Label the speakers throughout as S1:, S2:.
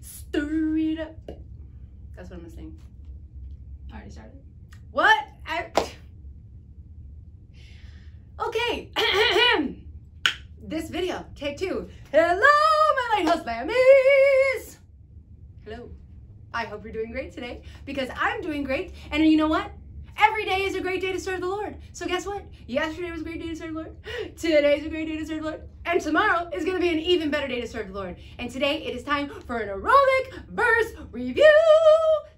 S1: Stir it up. That's what I'm gonna sing.
S2: I already started.
S1: What? I... Okay. this video, take two. Hello, my lighthouse lambies. Hello. I hope you're doing great today because I'm doing great. And you know what? Every day is a great day to serve the Lord. So guess what? Yesterday was a great day to serve the Lord. Today is a great day to serve the Lord. And tomorrow is going to be an even better day to serve the Lord. And today it is time for an aerobic verse review.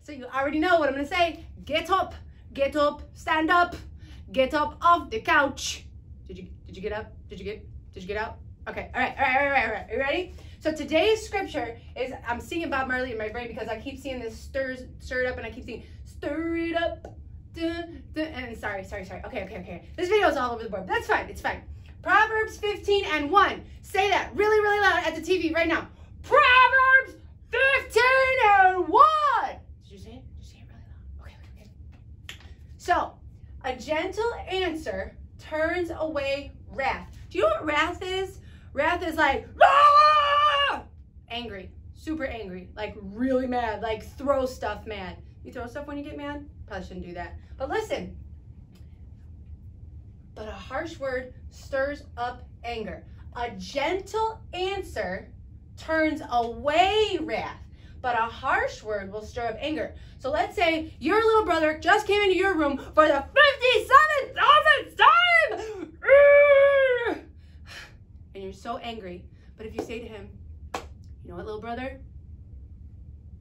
S1: So you already know what I'm going to say. Get up, get up, stand up, get up off the couch. Did you did you get up? Did you get did you get out? Okay. All right. All right. All right. All right. Are you ready? So today's scripture is I'm singing Bob Marley in my brain because I keep seeing this stirs stir it up and I keep seeing stir it up dun, dun, and sorry, sorry, sorry. Okay, okay, okay. This video is all over the board. That's fine. It's fine. Proverbs 15 and 1. Say that really, really loud at the TV right now. Proverbs 15 and 1. Did you say it? Did you say it really loud? Okay, okay. So, a gentle answer turns away wrath. Do you know what wrath is? Wrath is like, ah! angry, super angry, like really mad, like throw stuff mad. You throw stuff when you get mad? Probably shouldn't do that. But listen, but a harsh word stirs up anger. A gentle answer turns away wrath, but a harsh word will stir up anger. So let's say your little brother just came into your room for the 57,000th time, and you're so angry. But if you say to him, you know what, little brother?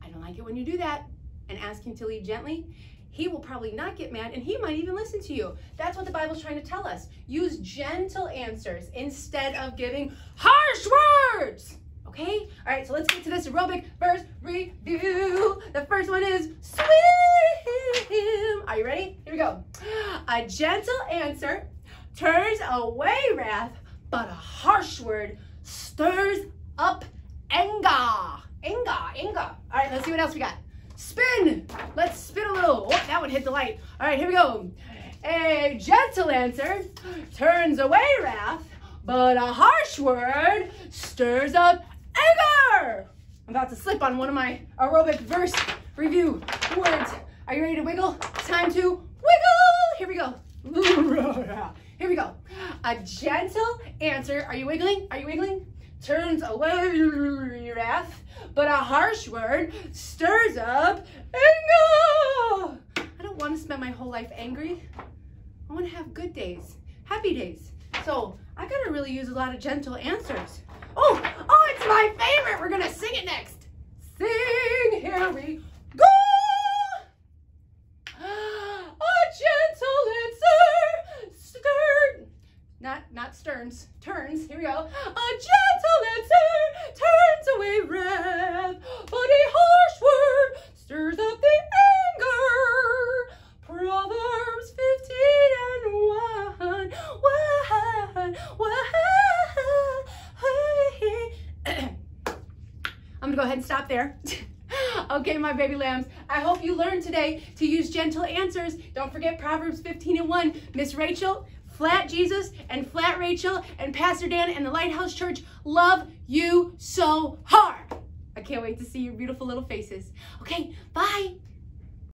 S1: I don't like it when you do that, and ask him to leave gently, he will probably not get mad and he might even listen to you. That's what the Bible's trying to tell us. Use gentle answers instead of giving harsh words. Okay? All right, so let's get to this aerobic verse review. The first one is swim. Are you ready? Here we go. A gentle answer turns away wrath, but a harsh word stirs up anger. Anger, anger. All right, let's see what else we got. Spin. Let's spin a little. Oh, that one hit the light. All right, here we go. A gentle answer turns away wrath, but a harsh word stirs up anger. I'm about to slip on one of my aerobic verse review words. Are you ready to wiggle? Time to wiggle. Here we go. Here we go. A gentle answer. Are you wiggling? Are you wiggling? Turns away but a harsh word stirs up anger. I don't want to spend my whole life angry. I want to have good days, happy days. So I got to really use a lot of gentle answers. Oh, oh, it's my favorite. We're going to sing it next. Sing, here we go. A gentle answer. Not, not sterns, turns. Here we go. A gentle go ahead and stop there. okay, my baby lambs. I hope you learned today to use gentle answers. Don't forget Proverbs 15 and 1. Miss Rachel, Flat Jesus, and Flat Rachel, and Pastor Dan, and the Lighthouse Church love you so hard. I can't wait to see your beautiful little faces. Okay, bye.